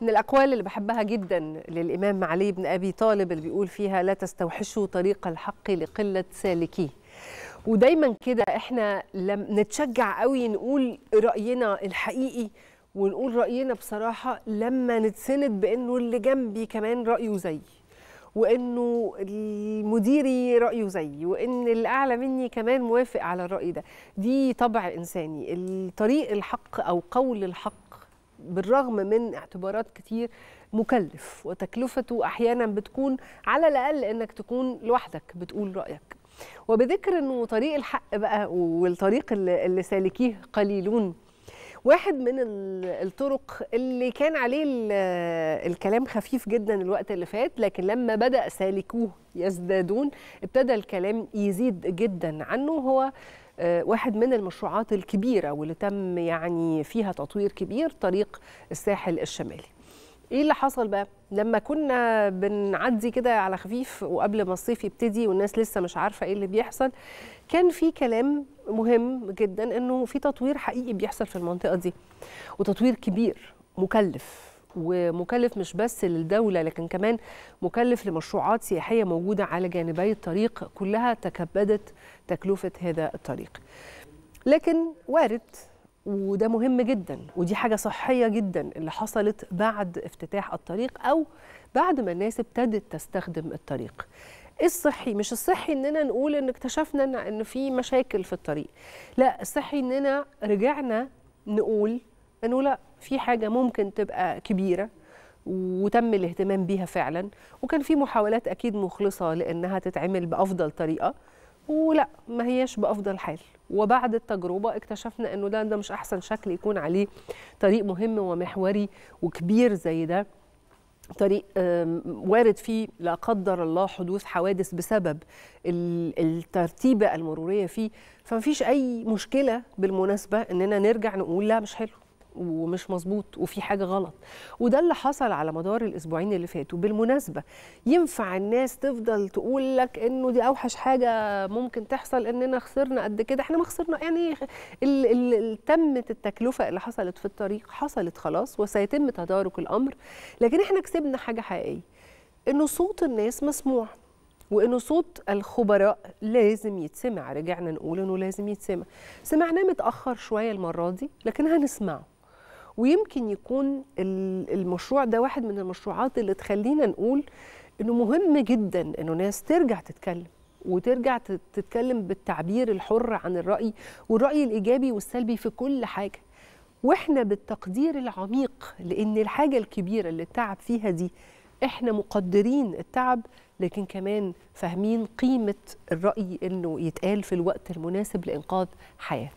من الأقوال اللي بحبها جدا للإمام علي بن أبي طالب اللي بيقول فيها لا تستوحشوا طريق الحق لقلة سالكيه. ودايما كده إحنا لم نتشجع قوي نقول رأينا الحقيقي ونقول رأينا بصراحة لما نتسند بأنه اللي جنبي كمان رأيه زيي وإنه المديري رأيه زيي وإن اللي اعلى مني كمان موافق على الرأي ده. دي طبع إنساني. الطريق الحق أو قول الحق بالرغم من اعتبارات كتير مكلف وتكلفته أحيانا بتكون على الأقل إنك تكون لوحدك بتقول رأيك. وبذكر إنه طريق الحق بقى والطريق اللي, اللي سالكيه قليلون واحد من الطرق اللي كان عليه الكلام خفيف جدا الوقت اللي فات لكن لما بدأ سالكوه يزدادون ابتدى الكلام يزيد جدا عنه. هو واحد من المشروعات الكبيرة واللي تم يعني فيها تطوير كبير طريق الساحل الشمالي. إيه اللي حصل بقى؟ لما كنا بنعدي كده على خفيف وقبل ما الصيف يبتدي والناس لسه مش عارفة إيه اللي بيحصل كان في كلام مهم جدا إنه في تطوير حقيقي بيحصل في المنطقة دي وتطوير كبير مكلف ومكلف مش بس للدولة لكن كمان مكلف لمشروعات سياحية موجودة على جانبي الطريق كلها تكبدت تكلفة هذا الطريق. لكن وارد وده مهم جدا ودي حاجة صحية جدا اللي حصلت بعد افتتاح الطريق أو بعد ما الناس ابتدت تستخدم الطريق. الصحي مش الصحي إننا نقول إن اكتشفنا ان في مشاكل في الطريق. لا الصحي إننا رجعنا نقول إنه لا في حاجة ممكن تبقى كبيرة وتم الاهتمام بيها فعلا وكان في محاولات أكيد مخلصة لإنها تتعمل بأفضل طريقة ولا ما هياش بأفضل حال. وبعد التجربة اكتشفنا إنه ده ده مش أحسن شكل يكون عليه طريق مهم ومحوري وكبير زي ده. طريق وارد فيه لا قدر الله حدوث حوادث بسبب الترتيبة المرورية فيه. فمفيش أي مشكلة بالمناسبة إننا نرجع نقول لا مش حلو. ومش مظبوط وفي حاجة غلط. وده اللي حصل على مدار الأسبوعين اللي فاتوا. بالمناسبة ينفع الناس تفضل تقول لك إنه دي أوحش حاجة ممكن تحصل إننا خسرنا قد كده؟ إحنا ما خسرنا يعني تمت التكلفة اللي حصلت في الطريق حصلت خلاص وسيتم تدارك الأمر. لكن إحنا كسبنا حاجة حقيقية إنه صوت الناس مسموع وإنه صوت الخبراء لازم يتسمع. رجعنا نقول إنه لازم يتسمع. سمعناه متأخر شوية المرة دي لكن هنسمعه. ويمكن يكون المشروع ده واحد من المشروعات اللي تخلينا نقول إنه مهم جدا إنه ناس ترجع تتكلم وترجع تتكلم بالتعبير الحر عن الرأي والرأي الإيجابي والسلبي في كل حاجة. وإحنا بالتقدير العميق لإن الحاجة الكبيرة اللي التعب فيها دي إحنا مقدرين التعب لكن كمان فاهمين قيمة الرأي إنه يتقال في الوقت المناسب لإنقاذ حياة.